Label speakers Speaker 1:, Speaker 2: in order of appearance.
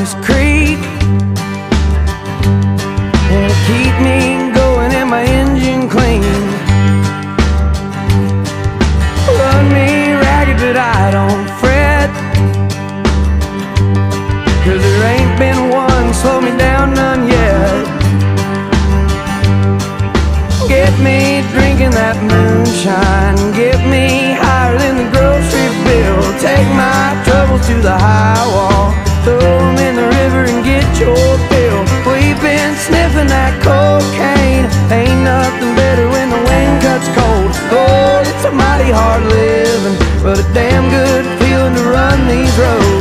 Speaker 1: this creek and keep me going and my engine clean. Run me ragged, but I don't fret. Cause there ain't been one slow me down none yet. Get me drinking that moonshine, get me higher than the grocery bill. Take my troubles to the. that cocaine. Ain't nothing better when the wind cuts cold. Oh, it's a mighty hard living But a damn good feeling to run these roads.